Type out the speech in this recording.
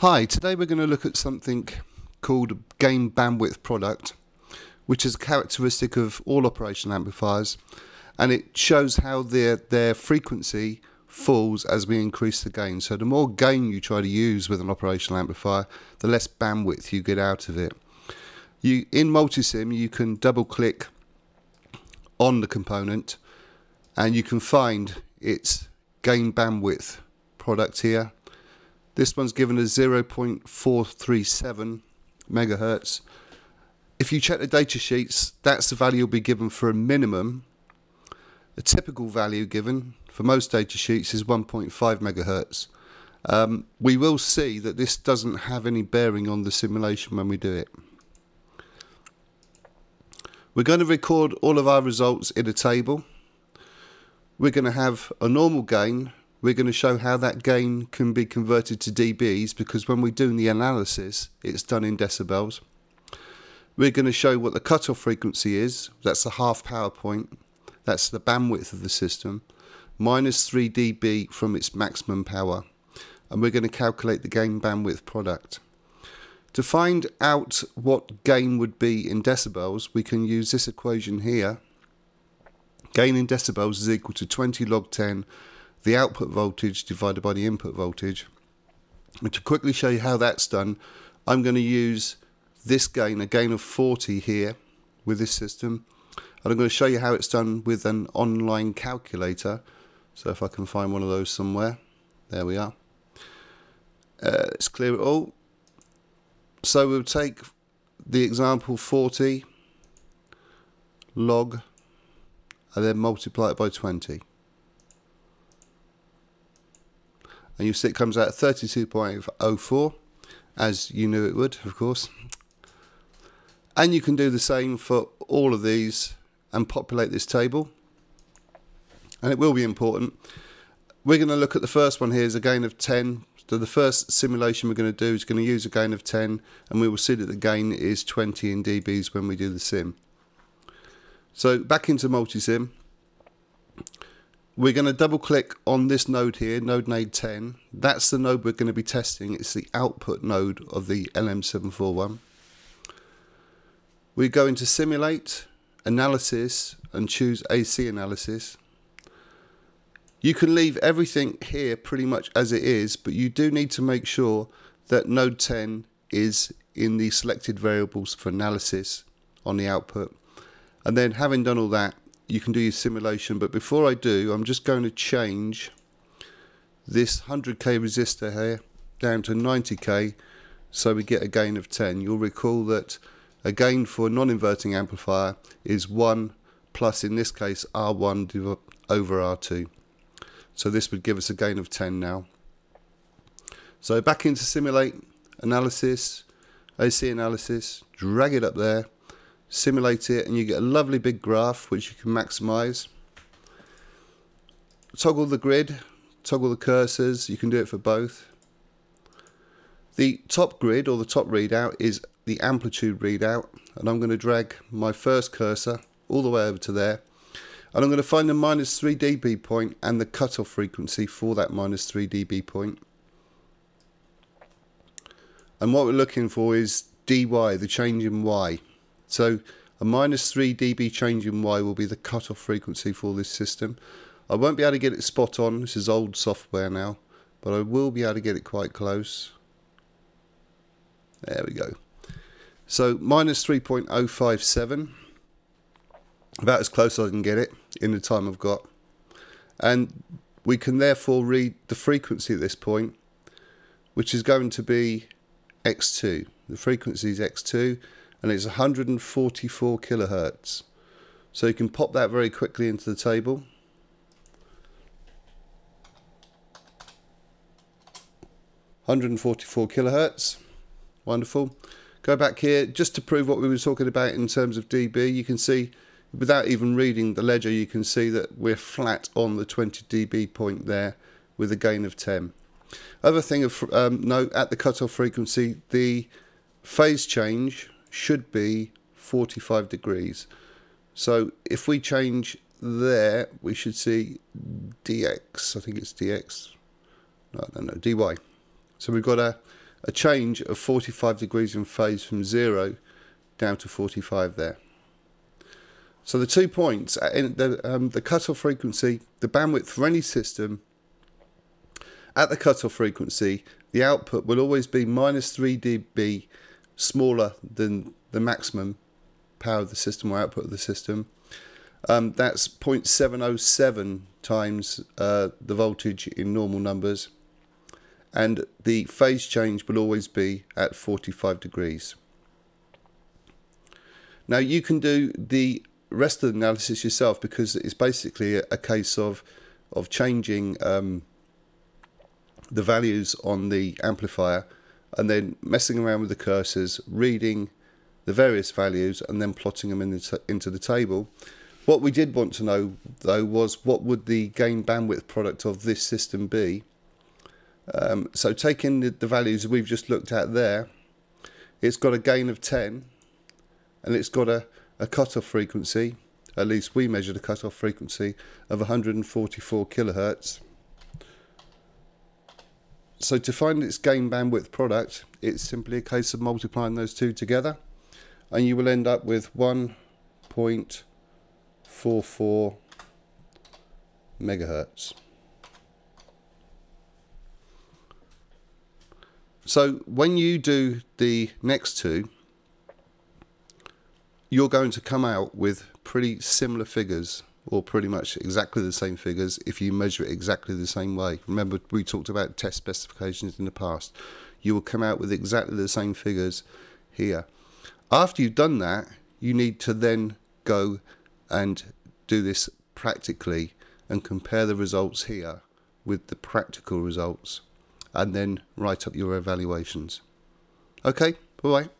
Hi, today we're going to look at something called gain bandwidth product, which is a characteristic of all operational amplifiers, and it shows how their, their frequency falls as we increase the gain. So the more gain you try to use with an operational amplifier, the less bandwidth you get out of it. You In Multisim, you can double click on the component and you can find its gain bandwidth product here this one's given a 0.437 megahertz. If you check the data sheets, that's the value you'll be given for a minimum. The typical value given for most data sheets is 1.5 megahertz. Um, we will see that this doesn't have any bearing on the simulation when we do it. We're going to record all of our results in a table. We're going to have a normal gain we're going to show how that gain can be converted to dBs because when we're doing the analysis, it's done in decibels. We're going to show what the cutoff frequency is. That's the half power point. That's the bandwidth of the system. Minus 3 dB from its maximum power. And we're going to calculate the gain bandwidth product. To find out what gain would be in decibels, we can use this equation here. Gain in decibels is equal to 20 log 10 the output voltage divided by the input voltage. And to quickly show you how that's done, I'm going to use this gain, a gain of 40 here with this system. And I'm going to show you how it's done with an online calculator. So if I can find one of those somewhere. There we are. Uh, let's clear it all. So we'll take the example 40 log and then multiply it by 20. And you'll see it comes out at 32.04 as you knew it would of course. And you can do the same for all of these and populate this table. And it will be important. We're going to look at the first one here is a gain of 10 so the first simulation we're going to do is going to use a gain of 10 and we will see that the gain is 20 in dBs when we do the sim. So back into multisim we're going to double click on this node here, node node 10. That's the node we're going to be testing. It's the output node of the LM741. We go into simulate, analysis, and choose AC analysis. You can leave everything here pretty much as it is, but you do need to make sure that node 10 is in the selected variables for analysis on the output. And then having done all that, you can do your simulation. But before I do, I'm just going to change this 100k resistor here down to 90k so we get a gain of 10. You'll recall that a gain for a non-inverting amplifier is 1 plus, in this case, R1 over R2. So this would give us a gain of 10 now. So back into simulate, analysis, AC analysis, drag it up there simulate it and you get a lovely big graph which you can maximize. Toggle the grid toggle the cursors you can do it for both. The top grid or the top readout is the amplitude readout and I'm going to drag my first cursor all the way over to there. And I'm going to find the minus 3 dB point and the cutoff frequency for that minus 3 dB point. point. And what we're looking for is dy the change in y so a minus 3 dB change in Y will be the cutoff frequency for this system. I won't be able to get it spot on, this is old software now, but I will be able to get it quite close. There we go. So minus 3.057, about as close as I can get it in the time I've got. And we can therefore read the frequency at this point, which is going to be x2. The frequency is x2 and it's 144 kilohertz. So you can pop that very quickly into the table. Hundred and forty-four kilohertz, wonderful. Go back here just to prove what we were talking about in terms of dB. You can see, without even reading the ledger, you can see that we're flat on the 20 dB point there with a gain of 10. Other thing of um, note at the cutoff frequency, the phase change should be 45 degrees. So if we change there, we should see dx. I think it's dx. No, no, no, dy. So we've got a, a change of 45 degrees in phase from 0 down to 45 there. So the two points, uh, the, um, the cutoff frequency, the bandwidth for any system at the cutoff frequency, the output will always be minus 3 dB smaller than the maximum power of the system or output of the system. Um, that's 0.707 times uh, the voltage in normal numbers. And the phase change will always be at 45 degrees. Now you can do the rest of the analysis yourself because it's basically a, case of of changing um, the values on the amplifier and then messing around with the cursors, reading the various values and then plotting them in the into the table. What we did want to know though was what would the gain bandwidth product of this system be. Um, so taking the, the values we've just looked at there, it's got a gain of 10 and it's got a, a cutoff frequency, at least we measured a cutoff frequency of 144 kilohertz. So to find its gain bandwidth product, it's simply a case of multiplying those two together and you will end up with 1.44 megahertz. So when you do the next two, you're going to come out with pretty similar figures or pretty much exactly the same figures if you measure it exactly the same way. Remember, we talked about test specifications in the past. You will come out with exactly the same figures here. After you've done that, you need to then go and do this practically and compare the results here with the practical results and then write up your evaluations. Okay, bye bye.